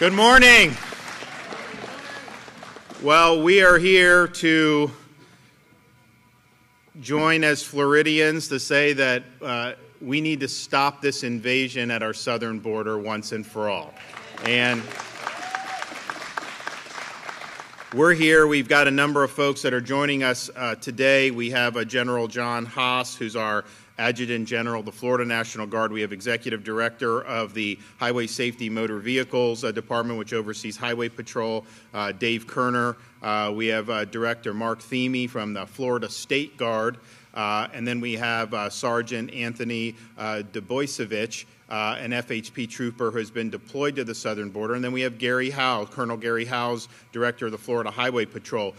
Good morning. Well, we are here to join as Floridians to say that uh, we need to stop this invasion at our southern border once and for all. And we're here. We've got a number of folks that are joining us uh, today. We have a General John Haas, who's our Adjutant General of the Florida National Guard. We have Executive Director of the Highway Safety Motor Vehicles uh, Department, which oversees Highway Patrol, uh, Dave Kerner. Uh, we have uh, Director Mark Thieme from the Florida State Guard. Uh, and then we have uh, Sergeant Anthony uh, uh, an FHP trooper who has been deployed to the southern border. And then we have Gary Howe, Colonel Gary Howze, Director of the Florida Highway Patrol.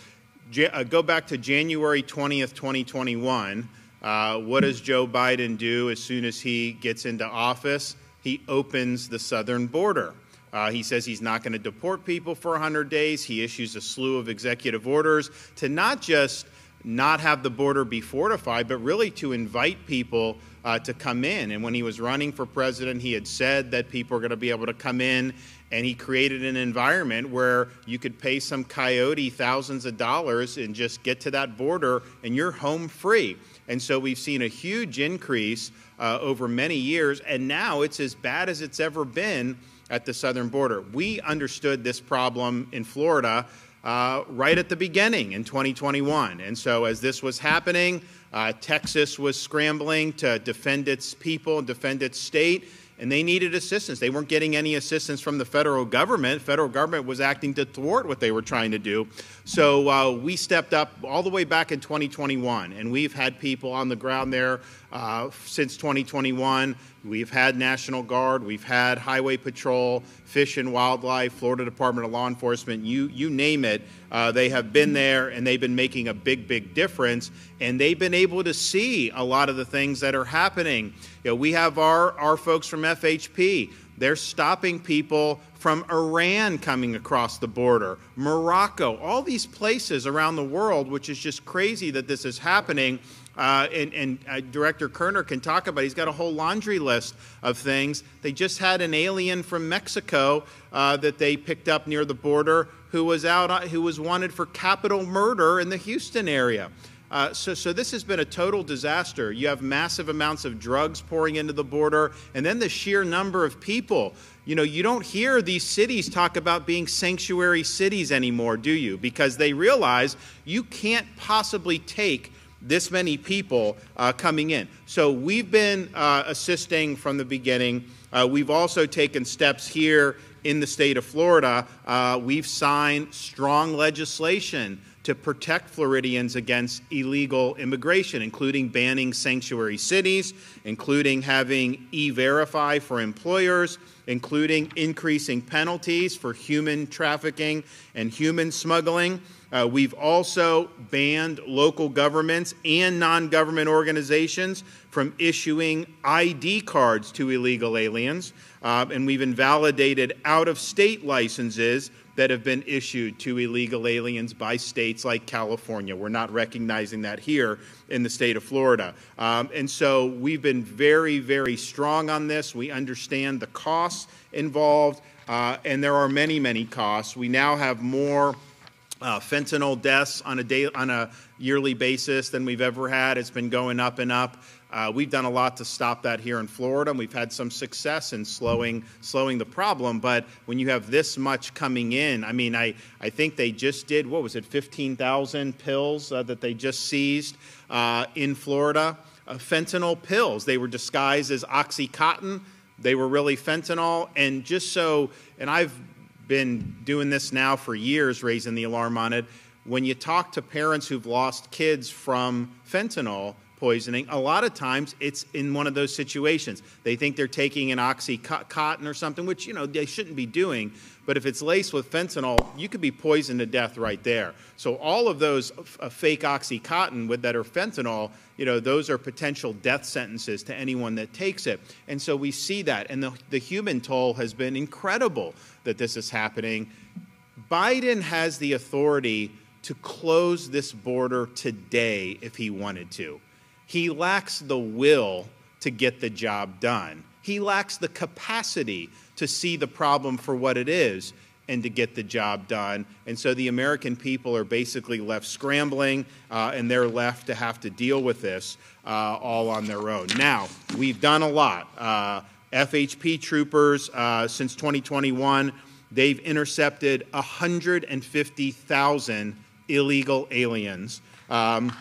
Ja- go back to January 20th, 2021. Uh, what does Joe Biden do as soon as he gets into office? He opens the southern border. Uh, he says he's not going to deport people for 100 days. He issues a slew of executive orders to not just not have the border be fortified, but really to invite people uh, to come in. And when he was running for president, he had said that people are going to be able to come in, and he created an environment where you could pay some coyote thousands of dollars and just get to that border, and you're home free. And so we've seen a huge increase uh, over many years, and now it's as bad as it's ever been at the southern border. We understood this problem in Florida uh, right at the beginning in 2021. And so as this was happening, uh, Texas was scrambling to defend its people and defend its state and they needed assistance. They weren't getting any assistance from the federal government. Federal government was acting to thwart what they were trying to do. So uh, we stepped up all the way back in 2021, and we've had people on the ground there uh, since 2021. We've had National Guard, we've had Highway Patrol, Fish and Wildlife, Florida Department of Law Enforcement, you, you name it. Uh, they have been there and they've been making a big, big difference. And they've been able to see a lot of the things that are happening. You know, we have our, our folks from FHP. They're stopping people from Iran coming across the border, Morocco, all these places around the world, which is just crazy that this is happening. Uh, and, and uh, Director Kerner can talk about. He's got a whole laundry list of things. They just had an alien from Mexico uh, that they picked up near the border who was out, uh, who was wanted for capital murder in the Houston area. Uh, so, so this has been a total disaster. You have massive amounts of drugs pouring into the border, and then the sheer number of people. You know, you don't hear these cities talk about being sanctuary cities anymore, do you? Because they realize you can't possibly take this many people uh, coming in. So we've been uh, assisting from the beginning. Uh, we've also taken steps here in the state of Florida. Uh, we've signed strong legislation to protect Floridians against illegal immigration, including banning sanctuary cities, including having e verify for employers, including increasing penalties for human trafficking and human smuggling. Uh, we've also banned local governments and non government organizations from issuing ID cards to illegal aliens, uh, and we've invalidated out of state licenses that have been issued to illegal aliens by states like California. We're not recognizing that here in the state of Florida. Um, and so we've been very, very strong on this. We understand the costs involved, uh, and there are many, many costs. We now have more uh, fentanyl deaths on a day on a yearly basis than we've ever had. It's been going up and up. Uh, we've done a lot to stop that here in Florida, and we've had some success in slowing slowing the problem. But when you have this much coming in, I mean, I, I think they just did what was it, 15,000 pills uh, that they just seized uh, in Florida, uh, fentanyl pills. They were disguised as OxyContin. They were really fentanyl, and just so, and I've been doing this now for years, raising the alarm on it. When you talk to parents who've lost kids from fentanyl poisoning, a lot of times it's in one of those situations. They think they're taking an oxycontin or something, which you know they shouldn't be doing. But if it's laced with fentanyl, you could be poisoned to death right there. So all of those uh, fake oxycontin with that are fentanyl, you know, those are potential death sentences to anyone that takes it. And so we see that, and the, the human toll has been incredible that this is happening. Biden has the authority to close this border today if he wanted to. He lacks the will to get the job done. He lacks the capacity to see the problem for what it is and to get the job done. And so the American people are basically left scrambling uh, and they're left to have to deal with this uh, all on their own. Now, we've done a lot. Uh, FHP troopers, uh, since 2021, they've intercepted 150,000 illegal aliens. Um,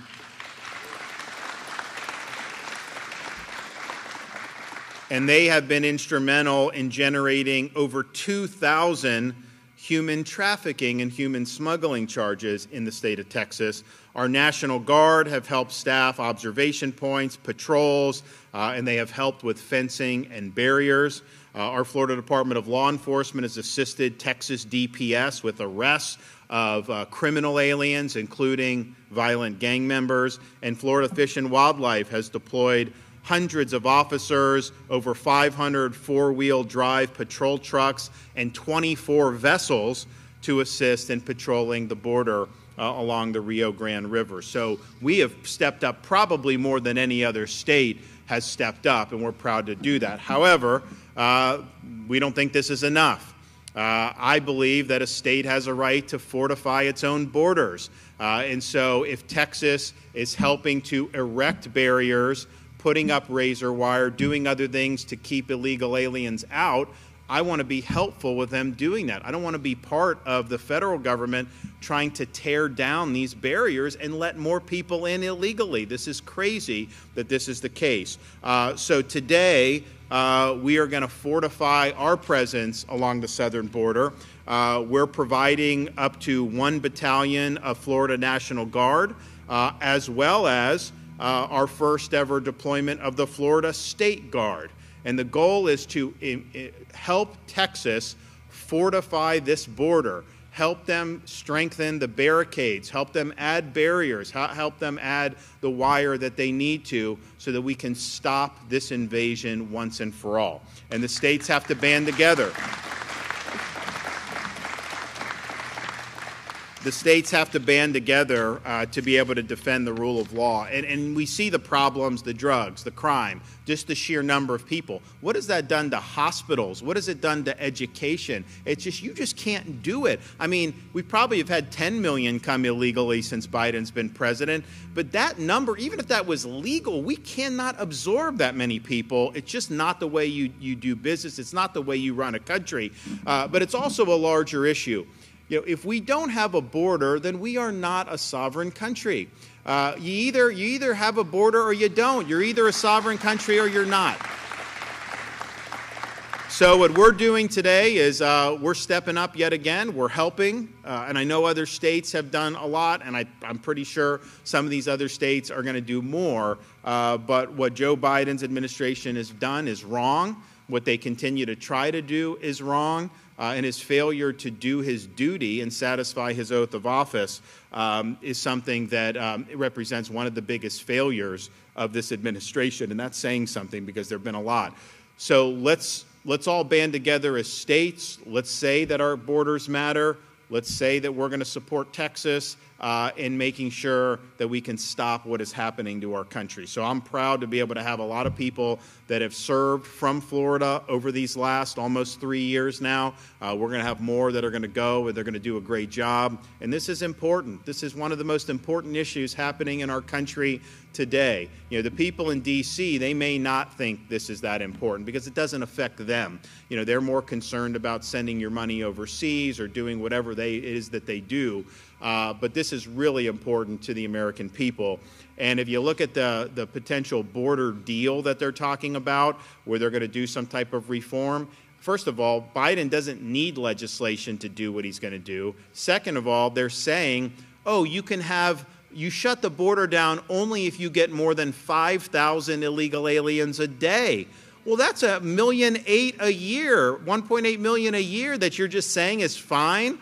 and they have been instrumental in generating over 2,000 human trafficking and human smuggling charges in the state of Texas. Our National Guard have helped staff observation points, patrols, uh, and they have helped with fencing and barriers. Uh, our Florida Department of Law Enforcement has assisted Texas DPS with arrests of uh, criminal aliens, including violent gang members, and Florida Fish and Wildlife has deployed hundreds of officers, over 500 four wheel drive patrol trucks, and 24 vessels to assist in patrolling the border uh, along the Rio Grande River. So we have stepped up probably more than any other state has stepped up, and we're proud to do that. However, uh, we don't think this is enough. Uh, I believe that a state has a right to fortify its own borders. Uh, and so, if Texas is helping to erect barriers putting up razor wire, doing other things to keep illegal aliens out. I want to be helpful with them doing that. I don't want to be part of the federal government trying to tear down these barriers and let more people in illegally. This is crazy that this is the case. Uh, so today, uh, we are going to fortify our presence along the southern border. Uh, we're providing up to one battalion of Florida National Guard, uh, as well as uh, our first ever deployment of the Florida State Guard. And the goal is to help Texas fortify this border, help them strengthen the barricades, help them add barriers, help them add the wire that they need to so that we can stop this invasion once and for all. And the states have to band together. The states have to band together uh, to be able to defend the rule of law. And, and we see the problems, the drugs, the crime, just the sheer number of people. What has that done to hospitals? What has it done to education? It's just, you just can't do it. I mean, we probably have had 10 million come illegally since Biden's been president, but that number, even if that was legal, we cannot absorb that many people. It's just not the way you, you do business, it's not the way you run a country. Uh, but it's also a larger issue. You know, if we don't have a border, then we are not a sovereign country. Uh, you, either, you either have a border or you don't. You're either a sovereign country or you're not. So, what we're doing today is uh, we're stepping up yet again. We're helping. Uh, and I know other states have done a lot, and I, am pretty sure some of these other states are going to do more. Uh, but what Joe Biden's administration has done is wrong. What they continue to try to do is wrong uh, and his failure to do his duty and satisfy his oath of office um, is something that um, represents one of the biggest failures of this administration. And that's saying something because there have been a lot. So let's, let's all band together as states. Let's say that our borders matter. Let's say that we're going to support Texas uh, in making sure that we can stop what is happening to our country. So I'm proud to be able to have a lot of people that have served from Florida over these last almost three years now. Uh, we're going to have more that are going to go, and they're going to do a great job. And this is important. This is one of the most important issues happening in our country today. You know, the people in D.C., they may not think this is that important because it doesn't affect them. You know, they're more concerned about sending your money overseas or doing whatever they, it is that they do. Uh, but this is really important to the American people. And if you look at the, the potential border deal that they're talking about, where they're going to do some type of reform, first of all, Biden doesn't need legislation to do what he's going to do. Second of all, they're saying, oh, you can have you shut the border down only if you get more than 5,000 illegal aliens a day. Well, that's a million eight a year, 1.8 million a year that you're just saying is fine,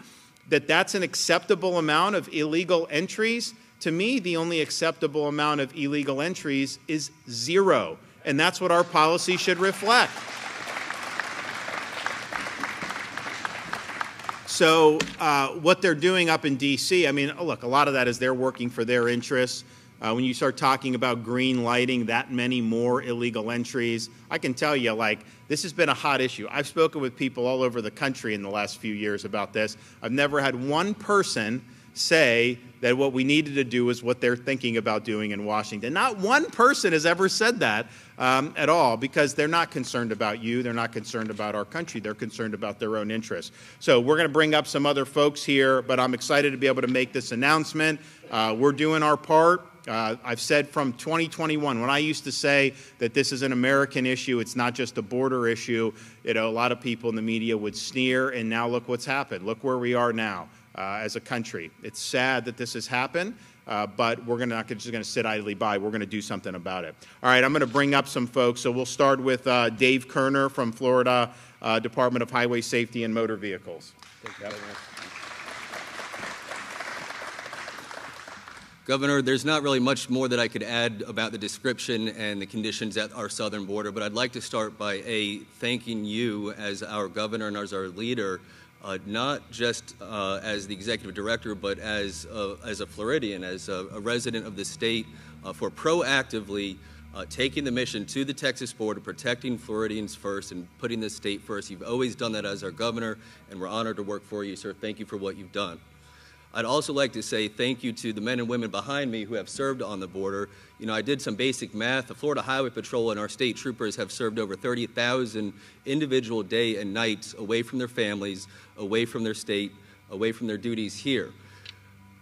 that that's an acceptable amount of illegal entries. To me, the only acceptable amount of illegal entries is zero. And that's what our policy should reflect. So, uh, what they're doing up in D.C., I mean, look, a lot of that is they're working for their interests. uh, when you start talking about green lighting, that many more illegal entries, I can tell you, like, this has been a hot issue. I've spoken with people all over the country in the last few years about this. I've never had one person say that what we needed to do is what they're thinking about doing in Washington. Not one person has ever said that um, at all because they're not concerned about you. They're not concerned about our country. They're concerned about their own interests. So we're going to bring up some other folks here, but I'm excited to be able to make this announcement. Uh, we're doing our part. Uh, I've said from 2021, when I used to say that this is an American issue, it's not just a border issue, you know, a lot of people in the media would sneer, and now look what's happened. Look where we are now as a country. It's sad that this has happened. Uh, but we're gonna, not just going to sit idly by. We're going to do something about it. All right, I'm going to bring up some folks. So we'll start with uh, Dave Kerner from Florida uh, Department of Highway Safety and Motor Vehicles. Governor, there's not really much more that I could add about the description and the conditions at our southern border, but I'd like to start by A, thanking you as our governor and as our leader uh, not just uh, as the executive director, but as, uh, as a Floridian, as a, a resident of the state, uh, for proactively uh, taking the mission to the Texas border, protecting Floridians first and putting the state first. You've always done that as our governor, and we're honored to work for you, sir. Thank you for what you've done. I'd also like to say thank you to the men and women behind me who have served on the border. You know, I did some basic math. The Florida Highway Patrol and our state troopers have served over 30,000 individual day and nights away from their families, away from their state, away from their duties here.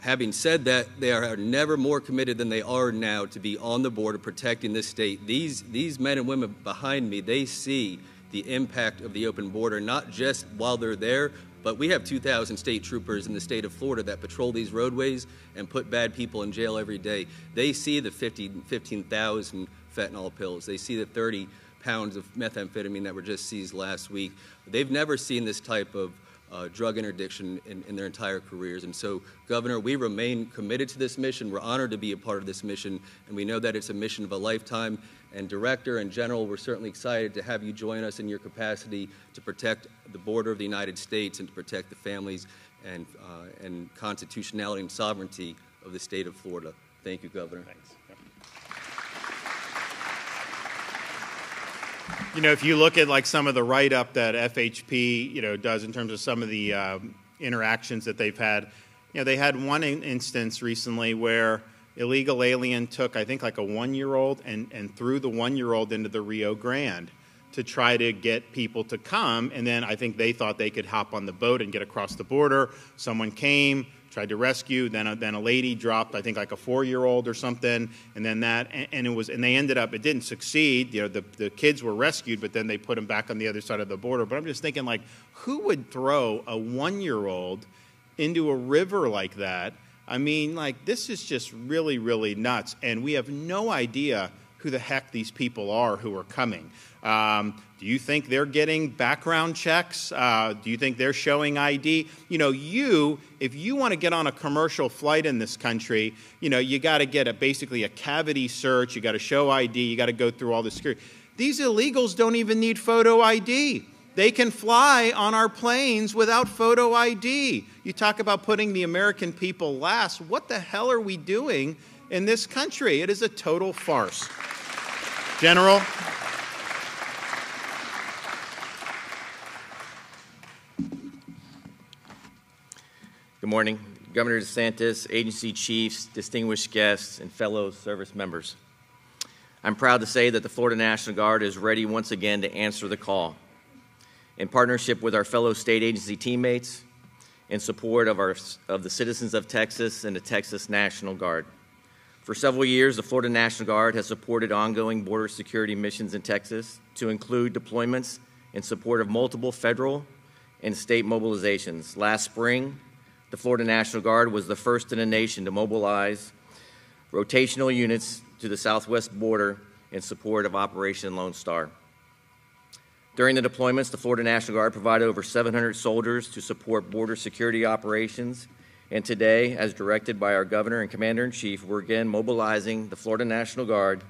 Having said that, they are never more committed than they are now to be on the border protecting this state. These, these men and women behind me, they see the impact of the open border, not just while they're there, but we have 2,000 state troopers in the state of Florida that patrol these roadways and put bad people in jail every day. They see the 15,000 fentanyl pills. They see the 30 pounds of methamphetamine that were just seized last week. They've never seen this type of uh, drug interdiction in, in, their entire careers. And so, Governor, we remain committed to this mission. We're honored to be a part of this mission, and we know that it's a mission of a lifetime and Director and General, we're certainly excited to have you join us in your capacity to protect the border of the United States and to protect the families and, uh, and constitutionality and sovereignty of the state of Florida. Thank you, Governor. Thanks. You know, if you look at like some of the write-up that FHP, you know, does in terms of some of the um, interactions that they've had, you know, they had one in instance recently where illegal alien took, I think, like a one year old and, and threw the one year old into the Rio Grande to try to get people to come. And then I think they thought they could hop on the boat and get across the border. Someone came, tried to rescue. Then a, then a lady dropped, I think, like a four year old or something. And then that, and, and, it was, and they ended up, it didn't succeed. You know, the, the kids were rescued, but then they put them back on the other side of the border. But I'm just thinking, like, who would throw a one year old into a river like that? I mean, like, this is just really, really nuts. And we have no idea who the heck these people are who are coming. Um, do you think they're getting background checks? Uh, do you think they're showing ID? You know, you, if you want to get on a commercial flight in this country, you know, you got to get a, basically a cavity search, you got to show ID, you got to go through all the security. These illegals don't even need photo ID. They can fly on our planes without photo ID. You talk about putting the American people last. What the hell are we doing in this country? It is a total farce. General. Good morning, Governor DeSantis, agency chiefs, distinguished guests, and fellow service members. I'm proud to say that the Florida National Guard is ready once again to answer the call in partnership with our fellow state agency teammates, in support of, our, of the citizens of Texas and the Texas National Guard. For several years, the Florida National Guard has supported ongoing border security missions in Texas to include deployments in support of multiple federal and state mobilizations. Last spring, the Florida National Guard was the first in the nation to mobilize rotational units to the southwest border in support of Operation Lone Star. During the deployments, the Florida National Guard provided over 700 soldiers to support border security operations. And today, as directed by our governor and commander in chief, we're again mobilizing the Florida National Guard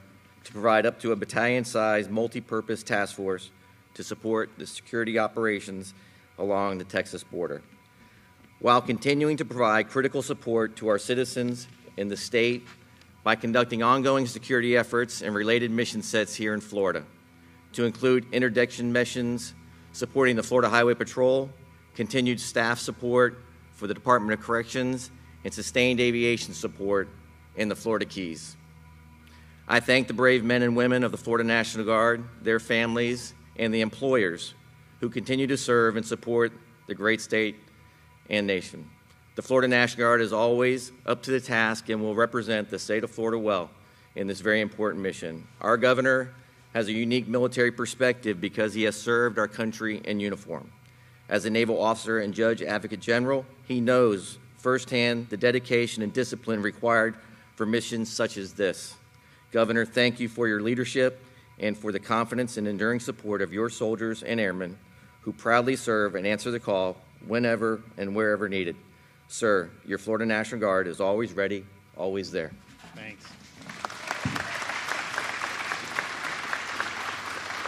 to provide up to a battalion sized multi purpose task force to support the security operations along the Texas border. While continuing to provide critical support to our citizens in the state, by conducting ongoing security efforts and related mission sets here in Florida, to include interdiction missions supporting the Florida Highway Patrol, continued staff support for the Department of Corrections, and sustained aviation support in the Florida Keys. I thank the brave men and women of the Florida National Guard, their families, and the employers who continue to serve and support the great state and nation. The Florida National Guard is always up to the task and will represent the state of Florida well in this very important mission. Our governor has a unique military perspective because he has served our country in uniform. As a naval officer and judge advocate general, he knows firsthand the dedication and discipline required for missions such as this. Governor, thank you for your leadership and for the confidence and enduring support of your soldiers and airmen who proudly serve and answer the call whenever and wherever needed. Sir, your Florida National Guard is always ready, always there. Thanks.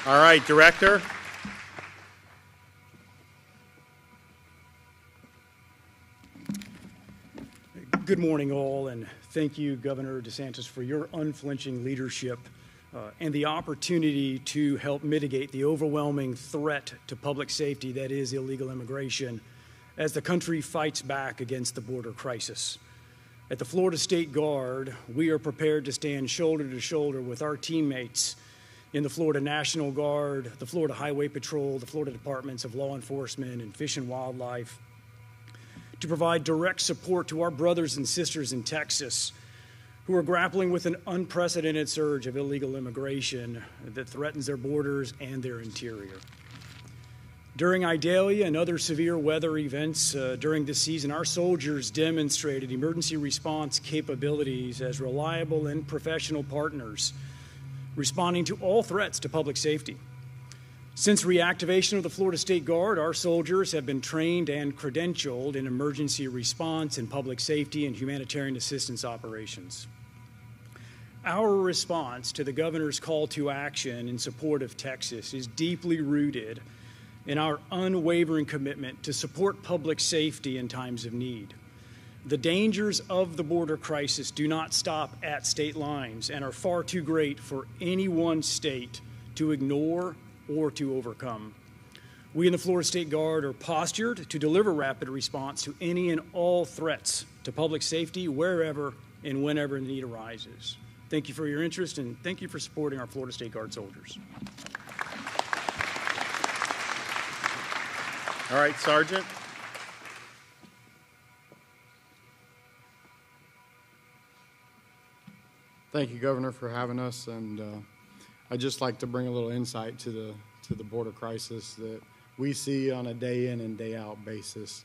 All right, Director. Good morning, all, and thank you, Governor DeSantis, for your unflinching leadership uh, and the opportunity to help mitigate the overwhelming threat to public safety that is illegal immigration as the country fights back against the border crisis. At the Florida State Guard, we are prepared to stand shoulder to shoulder with our teammates in the Florida National Guard, the Florida Highway Patrol, the Florida Departments of Law Enforcement, and Fish and Wildlife to provide direct support to our brothers and sisters in Texas who are grappling with an unprecedented surge of illegal immigration that threatens their borders and their interior. During Idalia and other severe weather events uh, during this season, our soldiers demonstrated emergency response capabilities as reliable and professional partners, responding to all threats to public safety. Since reactivation of the Florida State Guard, our soldiers have been trained and credentialed in emergency response and public safety and humanitarian assistance operations. Our response to the governor's call to action in support of Texas is deeply rooted in our unwavering commitment to support public safety in times of need. The dangers of the border crisis do not stop at state lines and are far too great for any one state to ignore or to overcome. We in the Florida State Guard are postured to deliver rapid response to any and all threats to public safety wherever and whenever the need arises. Thank you for your interest and thank you for supporting our Florida State Guard soldiers. All right, Sergeant. Thank you, Governor, for having us, and uh, I'd just like to bring a little insight to the to the border crisis that we see on a day in and day out basis.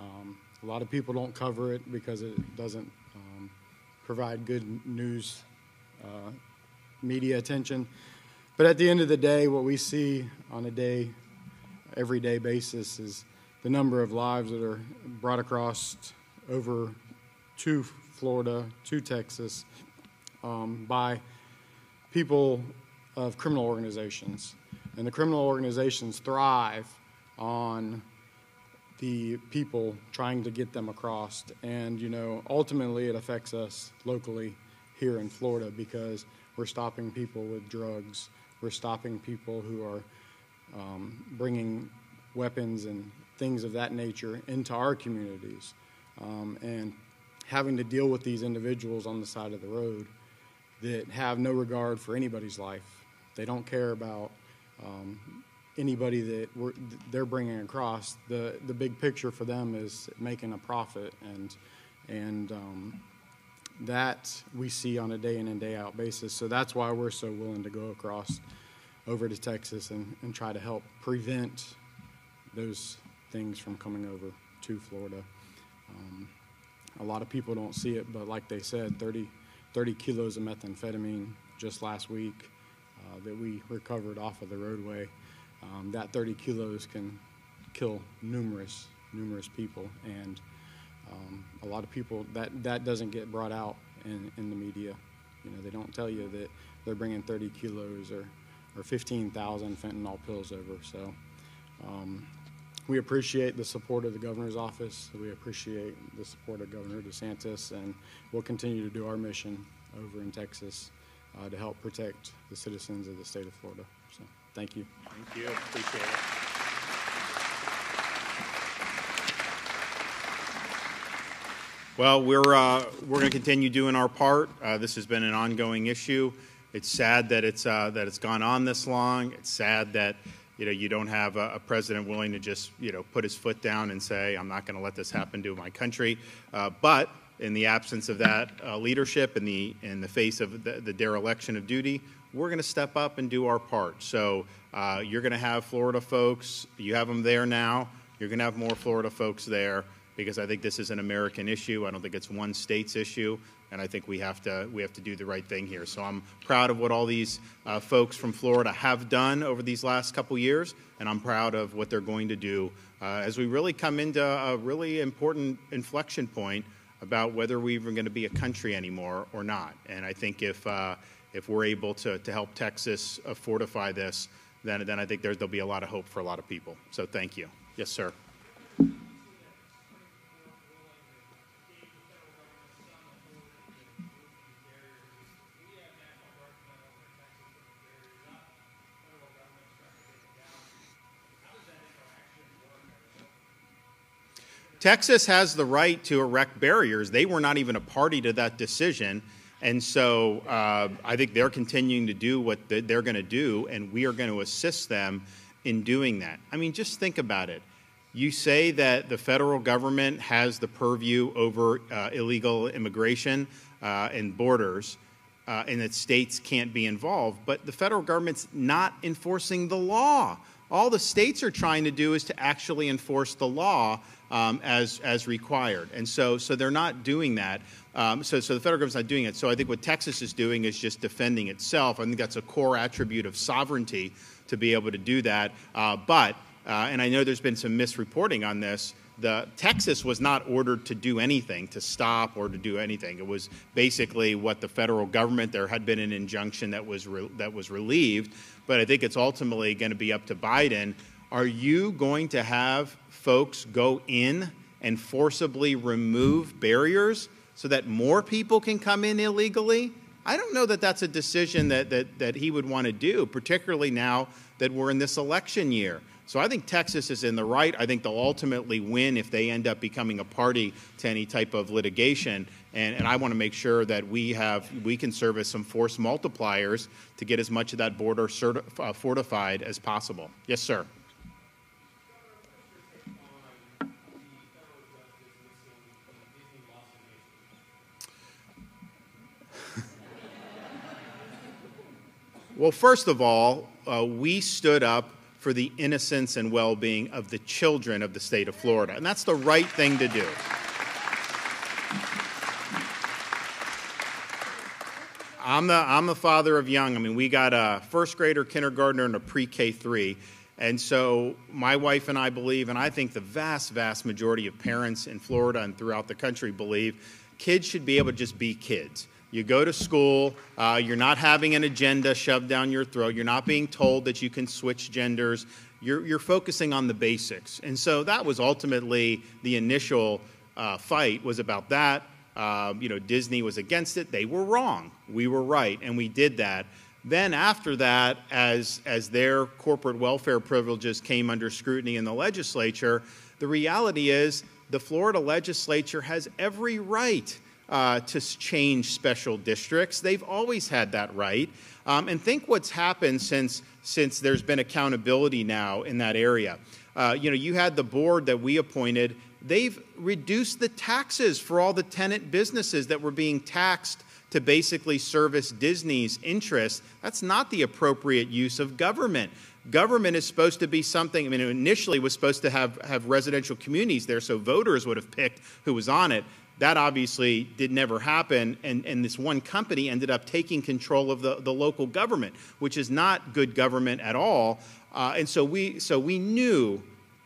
Um, a lot of people don't cover it because it doesn't um, provide good news uh, media attention. But at the end of the day, what we see on a day, everyday basis is the number of lives that are brought across over to Florida, to Texas, um, by people of criminal organizations. And the criminal organizations thrive on the people trying to get them across. And, you know, ultimately it affects us locally here in Florida because we're stopping people with drugs. We're stopping people who are um, bringing weapons and things of that nature into our communities. Um, and having to deal with these individuals on the side of the road that have no regard for anybody's life. They don't care about um, anybody that they're bringing across. The the big picture for them is making a profit, and and um, that we see on a day in and day out basis. So that's why we're so willing to go across over to Texas and, and try to help prevent those things from coming over to Florida. Um, a lot of people don't see it, but like they said, 30 30 kilos of methamphetamine just last week that we recovered off of the roadway. Um, that 30 kilos can kill numerous, numerous people, and um, a lot of people that that doesn't get brought out in, in the media. You know, they don't tell you that they're bringing 30 kilos or or 15,000 fentanyl pills over. So. Um, we appreciate the support of the governor's office. We appreciate the support of Governor DeSantis, and we'll continue to do our mission over in Texas uh, to help protect the citizens of the state of Florida. So, thank you. Thank you. Appreciate it. Well, we're, uh, we're going to continue doing our part. Uh, this has been an ongoing issue. It's sad that it's, uh, that it's gone on this long. It's sad that you, know, you don't have a, a president willing to just you know, put his foot down and say, I'm not going to let this happen to my country. Uh, but in the absence of that uh, leadership, in the, in the face of the, the dereliction of duty, we're going to step up and do our part. So uh, you're going to have Florida folks. You have them there now. You're going to have more Florida folks there because I think this is an American issue. I don't think it's one state's issue, and I think we have to we have to do the right thing here. So I'm proud of what all these uh, folks from Florida have done over these last couple years, and I'm proud of what they're going to do uh, as we really come into a really important inflection point about whether we're even going to be a country anymore or not. And I think if uh, if we're able to, to help Texas uh, fortify this, then then I think there, there'll be a lot of hope for a lot of people. So thank you. Yes, sir. Texas has the right to erect barriers. They were not even a party to that decision. And so uh, I think they're continuing to do what they're going to do, and we are going to assist them in doing that. I mean, just think about it. You say that the federal government has the purview over uh, illegal immigration uh, and borders, uh, and that states can't be involved, but the federal government's not enforcing the law. All the states are trying to do is to actually enforce the law um, as, as required. And so, so they're not doing that. Um, so, so the federal government's not doing it. So I think what Texas is doing is just defending itself. I think that's a core attribute of sovereignty to be able to do that. Uh, but, uh, and I know there's been some misreporting on this, the Texas was not ordered to do anything, to stop or to do anything. It was basically what the federal government. There had been an injunction that was re- that was relieved, but I think it's ultimately going to be up to Biden. Are you going to have folks go in and forcibly remove barriers so that more people can come in illegally? I don't know that that's a decision that, that, that he would want to do, particularly now that we're in this election year. So I think Texas is in the right. I think they'll ultimately win if they end up becoming a party to any type of litigation. And, and I want to make sure that we have we can serve as some force multipliers to get as much of that border uh, fortified as possible. Yes, sir. Well, first of all, uh, we stood up for the innocence and well being of the children of the state of Florida, and that's the right thing to do. I'm the, I'm the father of young. I mean, we got a first grader, kindergartner, and a pre K 3. And so my wife and I believe, and I think the vast, vast majority of parents in Florida and throughout the country believe, kids should be able to just be kids. You go to school, uh, you're not having an agenda shoved down your throat, you're not being told that you can switch genders, you're, you're focusing on the basics. And so that was ultimately the initial uh, fight was about that. Uh, you know, Disney was against it. They were wrong. We were right, and we did that. Then after that, as, as their corporate welfare privileges came under scrutiny in the legislature, the reality is the Florida legislature has every right uh, to change special districts. They've always had that right. Um, and think what's happened since, since there's been accountability now in that area. Uh, you know, you had the board that we appointed. They've reduced the taxes for all the tenant businesses that were being taxed to basically service Disney's interests. That's not the appropriate use of government. Government is supposed to be something, I mean, initially was supposed to have, have residential communities there so voters would have picked who was on it. That obviously did never happen, and, and this one company ended up taking control of the, the local government, which is not good government at all. Uh, and so we, so we knew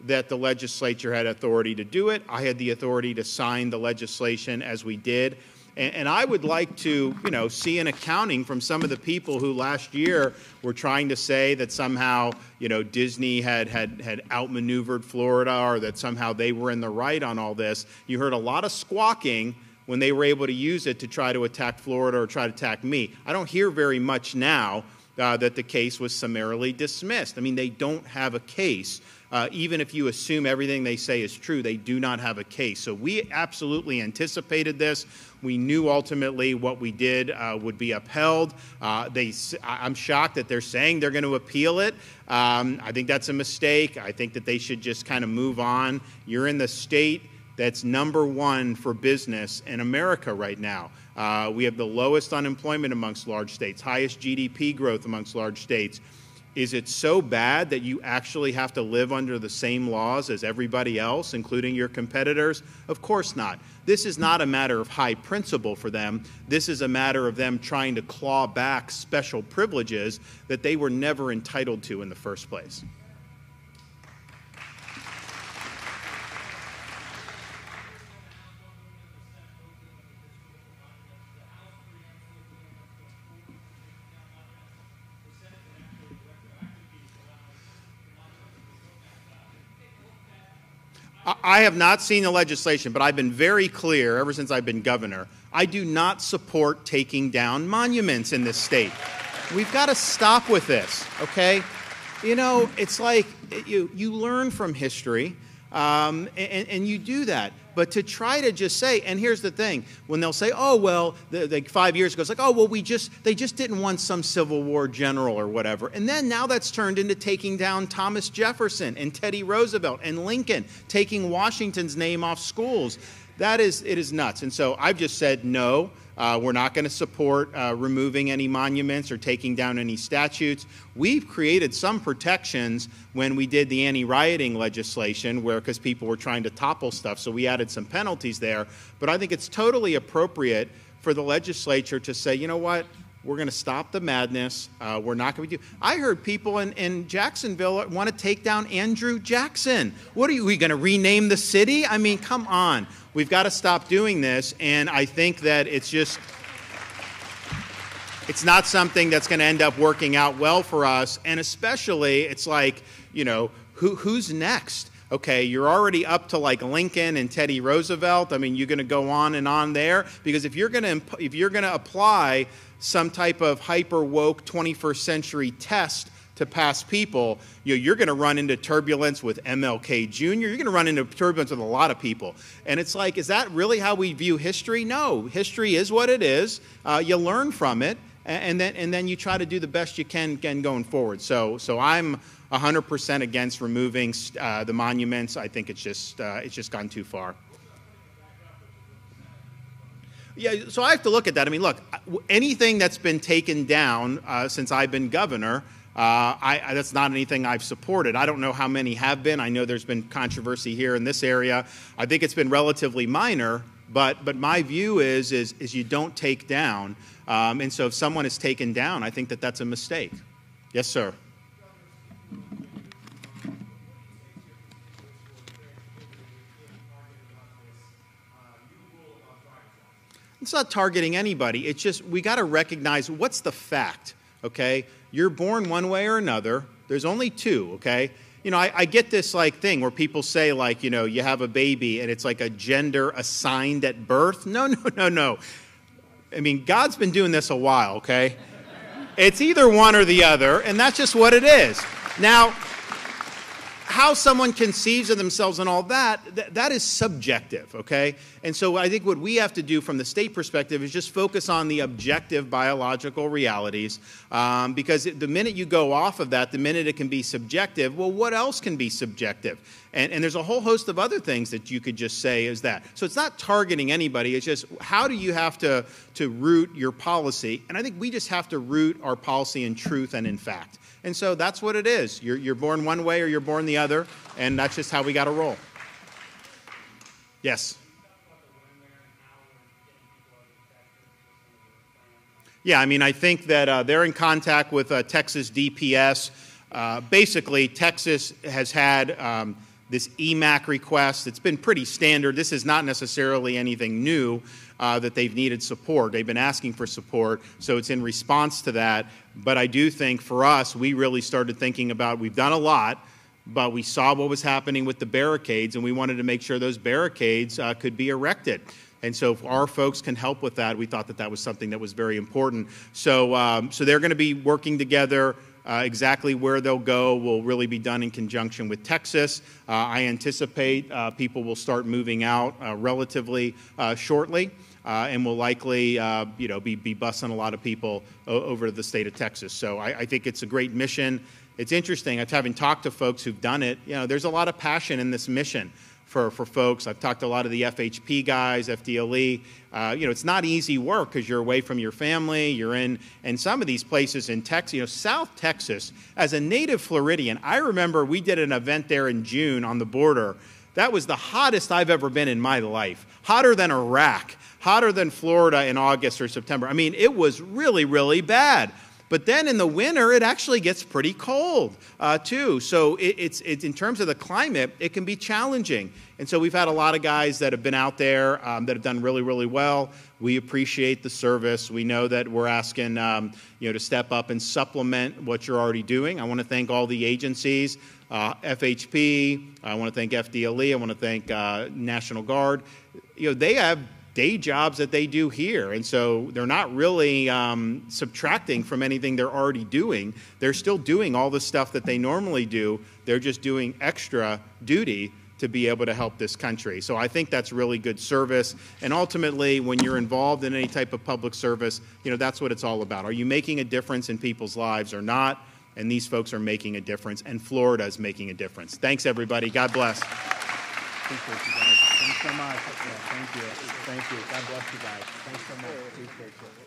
that the legislature had authority to do it. I had the authority to sign the legislation as we did. And, and, I would like to, you know, see an accounting from some of the people who last year were trying to say that somehow, you know, Disney had, had, had outmaneuvered Florida or that somehow they were in the right on all this. You heard a lot of squawking when they were able to use it to try to attack Florida or try to attack me. I don't hear very much now uh, that the case was summarily dismissed. I mean, they don't have a case. Uh, even if you assume everything they say is true, they do not have a case. So we absolutely anticipated this. We knew ultimately what we did uh, would be upheld. Uh, they, I'm shocked that they're saying they're going to appeal it. Um, I think that's a mistake. I think that they should just kind of move on. You're in the state that's number one for business in America right now. Uh, we have the lowest unemployment amongst large states, highest GDP growth amongst large states. Is it so bad that you actually have to live under the same laws as everybody else, including your competitors? Of course not. This is not a matter of high principle for them. This is a matter of them trying to claw back special privileges that they were never entitled to in the first place. I have not seen the legislation, but I've been very clear ever since I've been governor. I do not support taking down monuments in this state. We've got to stop with this, okay? You know, it's like you, you learn from history, um, and, and you do that. But to try to just say, and here's the thing, when they'll say, oh, well, the, the five years ago, it's like, oh, well, we just, they just didn't want some Civil War general or whatever. And then now that's turned into taking down Thomas Jefferson and Teddy Roosevelt and Lincoln, taking Washington's name off schools. That is, it is nuts. And so I've just said no. Uh, we're not going to support uh, removing any monuments or taking down any statutes. We've created some protections when we did the anti rioting legislation, where because people were trying to topple stuff, so we added some penalties there. But I think it's totally appropriate for the legislature to say, you know what, we're going to stop the madness. Uh, we're not going to do. I heard people in, in Jacksonville want to take down Andrew Jackson. What are you? We going to rename the city? I mean, come on. We've got to stop doing this. And I think that it's just, it's not something that's going to end up working out well for us. And especially, it's like, you know, who, who's next? Okay, you're already up to like Lincoln and Teddy Roosevelt. I mean, you're going to go on and on there because if you're going to if you're going to apply some type of hyper woke 21st century test to pass people, you know, you're going to run into turbulence with MLK Jr. You're going to run into turbulence with a lot of people. And it's like, is that really how we view history? No, history is what it is. Uh, you learn from it, and then and then you try to do the best you can, can going forward. So so I'm 100% against removing uh, the monuments. I think it's just uh, it's just gone too far. Yeah, so I have to look at that. I mean, look, anything that's been taken down uh, since I've been governor, uh, I, I, that's not anything I've supported. I don't know how many have been. I know there's been controversy here in this area. I think it's been relatively minor, but but my view is is is you don't take down. Um, and so if someone is taken down, I think that that's a mistake. Yes, sir. It's not targeting anybody. It's just we got to recognize what's the fact, okay? You're born one way or another. There's only two, okay? You know, I, I, get this like thing where people say like, you know, you have a baby and it's like a gender assigned at birth. No, no, no, no. I mean, God's been doing this a while, okay? It's either one or the other, and that's just what it is. Now, how someone conceives of themselves and all that, th- that is subjective, okay? And so I think what we have to do from the state perspective is just focus on the objective biological realities. Um, because the minute you go off of that, the minute it can be subjective, well, what else can be subjective? And, and there's a whole host of other things that you could just say is that. So it's not targeting anybody, it's just how do you have to, to root your policy? And I think we just have to root our policy in truth and in fact. And so that's what it is. You're, you're born one way or you're born the other, and that's just how we got to roll. Yes. Yeah, I mean, I think that uh, they're in contact with uh, Texas DPS. Uh, basically, Texas has had um, this EMAC request. It's been pretty standard. This is not necessarily anything new uh, that they've needed support. They've been asking for support, so it's in response to that. But I do think for us, we really started thinking about we've done a lot, but we saw what was happening with the barricades, and we wanted to make sure those barricades uh, could be erected. And so if our folks can help with that, we thought that that was something that was very important. So, um, so they're going to be working together. Uh, exactly where they'll go will really be done in conjunction with Texas. Uh, I anticipate uh, people will start moving out uh, relatively uh, shortly. Uh, and will likely, you know, be, be busing a lot of people over to the state of Texas. So I, I think it's a great mission. It's interesting. I've having talked to folks who've done it. You know, there's a lot of passion in this mission for, for folks. I've talked to a lot of the FHP guys, FDLE. Uh, you know, it's not easy work because you're away from your family. You're in, and some of these places in Texas, you know, South Texas, as a native Floridian, I remember we did an event there in June on the border. That was the hottest I've ever been in my life. Hotter than Iraq, hotter than Florida in August or September. I mean, it was really, really bad. But then in the winter, it actually gets pretty cold uh, too. So it, it's, in terms of the climate, it can be challenging. And so we've had a lot of guys that have been out there um, that have done really, really well. We appreciate the service. We know that we're asking um, you know to step up and supplement what you're already doing. I want to thank all the agencies, uh, FHP. I want to thank FDLE. I want to thank uh, National Guard. You know they have day jobs that they do here. And so they're not really um, subtracting from anything they're already doing. They're still doing all the stuff that they normally do. They're just doing extra duty to be able to help this country. So I think that's really good service. And ultimately, when you're involved in any type of public service, you know, that's what it's all about. Are you making a difference in people's lives or not? And these folks are making a difference, and Florida is making a difference. Thanks, everybody. God bless. Appreciate you guys. Thanks so much. Thank you. Thank you. God bless you guys. Thanks so much. Appreciate you.